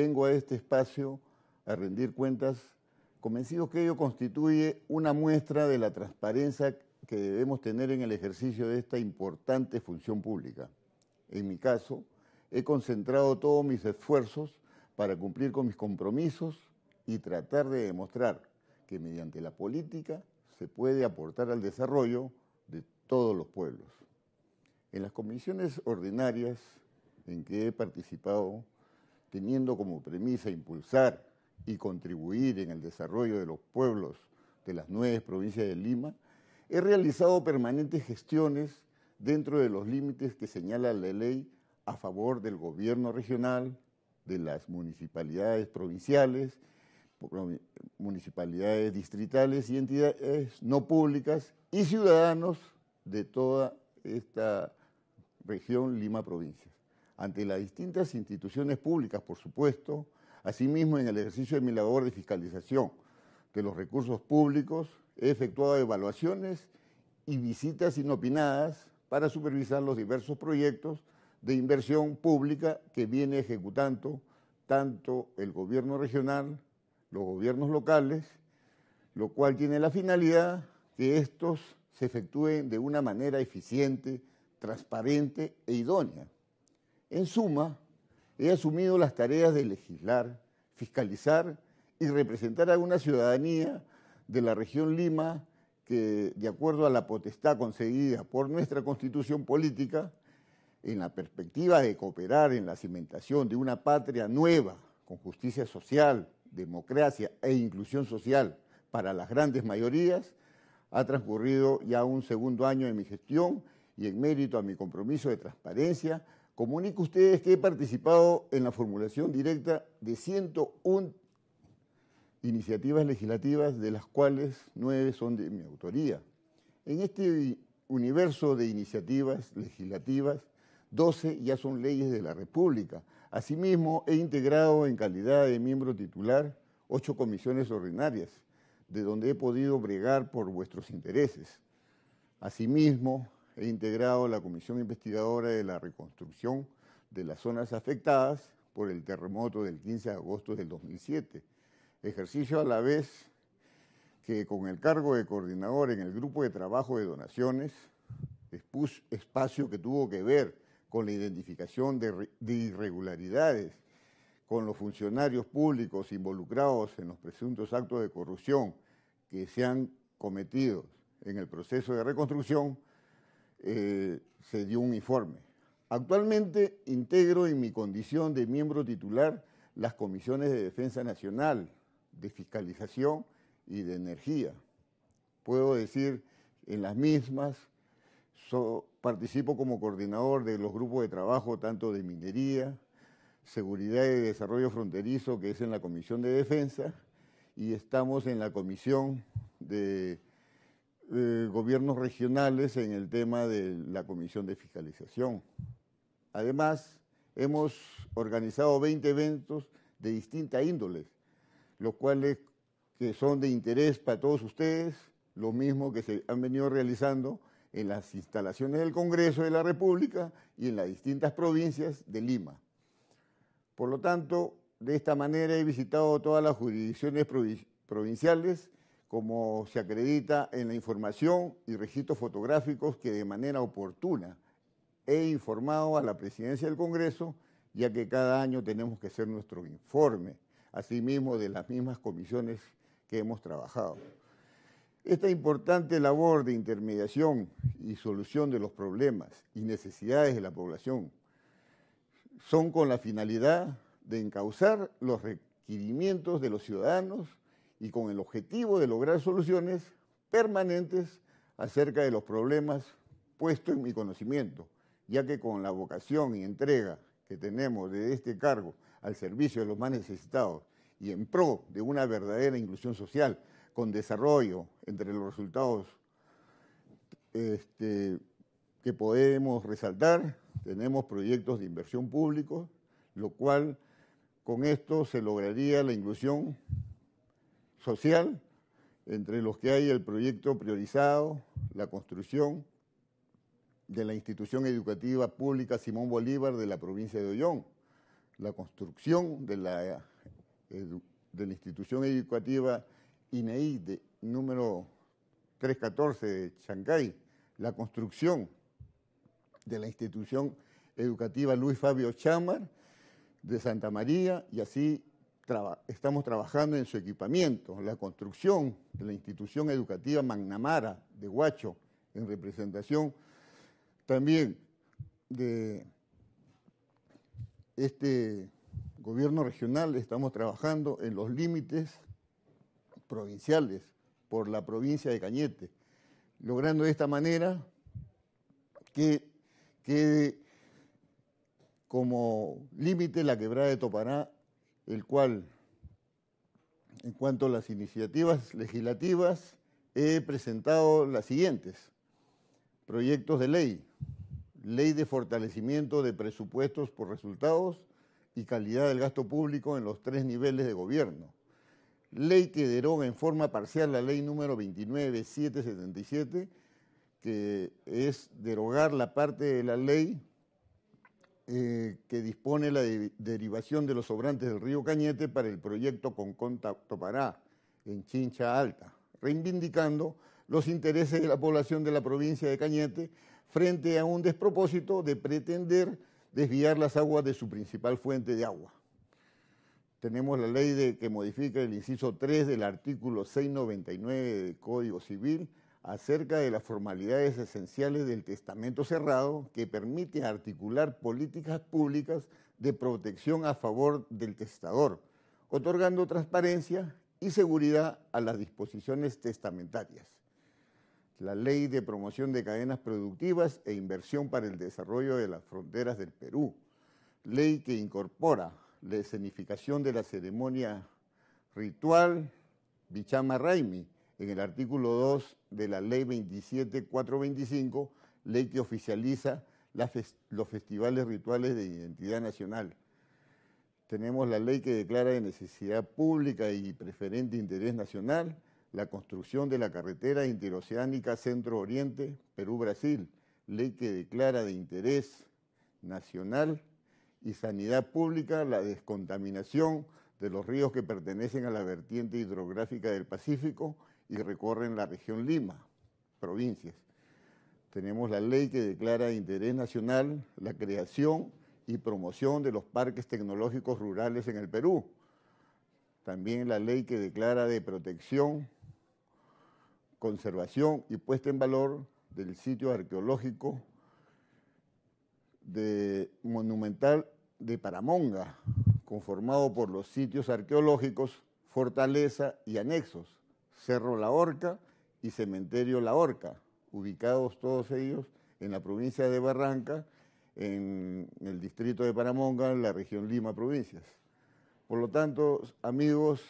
vengo a este espacio a rendir cuentas, convencido que ello constituye una muestra de la transparencia que debemos tener en el ejercicio de esta importante función pública. En mi caso, he concentrado todos mis esfuerzos para cumplir con mis compromisos y tratar de demostrar que mediante la política se puede aportar al desarrollo de todos los pueblos. En las comisiones ordinarias en que he participado, teniendo como premisa impulsar y contribuir en el desarrollo de los pueblos de las nueve provincias de Lima, he realizado permanentes gestiones dentro de los límites que señala la ley a favor del gobierno regional, de las municipalidades provinciales, municipalidades distritales y entidades no públicas y ciudadanos de toda esta región Lima Provincias. Ante las distintas instituciones públicas, por supuesto, asimismo en el ejercicio de mi labor de fiscalización de los recursos públicos, he efectuado evaluaciones y visitas inopinadas para supervisar los diversos proyectos de inversión pública que viene ejecutando tanto el gobierno regional, los gobiernos locales, lo cual tiene la finalidad que estos se efectúen de una manera eficiente, transparente e idónea. En suma, he asumido las tareas de legislar, fiscalizar y representar a una ciudadanía de la región Lima que, de acuerdo a la potestad concedida por nuestra constitución política, en la perspectiva de cooperar en la cimentación de una patria nueva, con justicia social, democracia e inclusión social para las grandes mayorías, ha transcurrido ya un segundo año de mi gestión y en mérito a mi compromiso de transparencia, comunico a ustedes que he participado en la formulación directa de 101 iniciativas legislativas, de las cuales nueve son de mi autoría. En este universo de iniciativas legislativas, 12 ya son leyes de la República. Asimismo, he integrado en calidad de miembro titular ocho comisiones ordinarias, de donde he podido bregar por vuestros intereses. Asimismo, he integrado la Comisión Investigadora de la Reconstrucción de las zonas afectadas por el terremoto del 15 de agosto del 2007. Ejercicio a la vez que con el cargo de coordinador en el grupo de trabajo de donaciones, espacio que tuvo que ver con la identificación de, irregularidades con los funcionarios públicos involucrados en los presuntos actos de corrupción que se han cometido en el proceso de reconstrucción, eh, se dio un informe. Actualmente integro en mi condición de miembro titular las comisiones de Defensa Nacional, de Fiscalización y de Energía. Puedo decir en las mismas participo como coordinador de los grupos de trabajo tanto de minería, seguridad y desarrollo fronterizo, que es en la Comisión de Defensa, y estamos en la Comisión de, Gobiernos Regionales en el tema de la Comisión de Fiscalización. Además, hemos organizado 20 eventos de distinta índole, los cuales que son de interés para todos ustedes, lo mismo que se han venido realizando en las instalaciones del Congreso de la República y en las distintas provincias de Lima. Por lo tanto, de esta manera he visitado todas las jurisdicciones provinciales como se acredita en la información y registros fotográficos que de manera oportuna he informado a la presidencia del Congreso, ya que cada año tenemos que hacer nuestro informe, asimismo de las mismas comisiones que hemos trabajado. Esta importante labor de intermediación y solución de los problemas y necesidades de la población son con la finalidad de encauzar los requerimientos de los ciudadanos y con el objetivo de lograr soluciones permanentes acerca de los problemas puestos en mi conocimiento, ya que con la vocación y entrega que tenemos de este cargo al servicio de los más necesitados y en pro de una verdadera inclusión social, con desarrollo entre los resultados este, que podemos resaltar. Tenemos proyectos de inversión público, lo cual con esto se lograría la inclusión social, entre los que hay el proyecto priorizado, la construcción de la institución educativa pública Simón Bolívar de la provincia de Ollón, la construcción de la, de la institución educativa INEI de número 314 de Chancay, la construcción de la institución educativa Luis Fabio Chamar de Santa María y así estamos trabajando en su equipamiento, la construcción de la institución educativa Magnamara de Huacho en representación también de este gobierno regional, estamos trabajando en los límites provinciales por la provincia de Cañete, logrando de esta manera que quede como límite la quebrada de Topará, el cual, en cuanto a las iniciativas legislativas, he presentado las siguientes. Proyectos de ley, ley de fortalecimiento de presupuestos por resultados y calidad del gasto público en los tres niveles de gobierno. Ley que deroga en forma parcial la ley número 29777, que es derogar la parte de la ley eh, que dispone la derivación de los sobrantes del río Cañete para el proyecto Concon Topará en Chincha Alta, reivindicando los intereses de la población de la provincia de Cañete frente a un despropósito de pretender desviar las aguas de su principal fuente de agua. Tenemos la ley de, que modifica el inciso 3 del artículo 699 del Código Civil acerca de las formalidades esenciales del testamento cerrado que permite articular políticas públicas de protección a favor del testador, otorgando transparencia y seguridad a las disposiciones testamentarias. La Ley de Promoción de Cadenas Productivas e Inversión para el Desarrollo de las Fronteras del Perú. Ley que incorpora la escenificación de la ceremonia ritual Bichama Raimi, en el artículo 2 de la ley 27425, ley que oficializa los festivales rituales de identidad nacional. Tenemos la ley que declara de necesidad pública y preferente interés nacional la construcción de la carretera interoceánica Centro-Oriente, Perú-Brasil, ley que declara de interés nacional y sanidad pública la descontaminación de los ríos que pertenecen a la vertiente hidrográfica del Pacífico y recorren la región Lima, provincias. Tenemos la ley que declara de interés nacional la creación y promoción de los parques tecnológicos rurales en el Perú. También la ley que declara de protección, conservación y puesta en valor del sitio arqueológico de monumental de Paramonga, conformado por los sitios arqueológicos, fortaleza y anexos, Cerro La Horca y Cementerio La Horca, ubicados todos ellos en la provincia de Barranca, en el distrito de Paramonga, en la región Lima, provincias. Por lo tanto, amigos,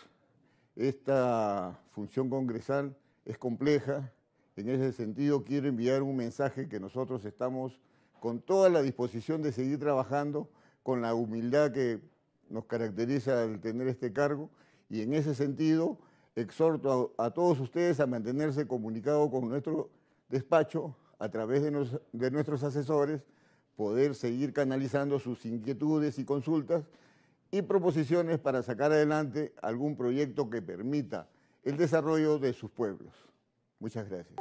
esta función congresal es compleja. En ese sentido, quiero enviar un mensaje que nosotros estamos con toda la disposición de seguir trabajando, con la humildad que nos caracteriza al tener este cargo, y en ese sentido exhorto a, todos ustedes a mantenerse comunicados con nuestro despacho a través de, nuestros asesores, poder seguir canalizando sus inquietudes y consultas y proposiciones para sacar adelante algún proyecto que permita el desarrollo de sus pueblos. Muchas gracias.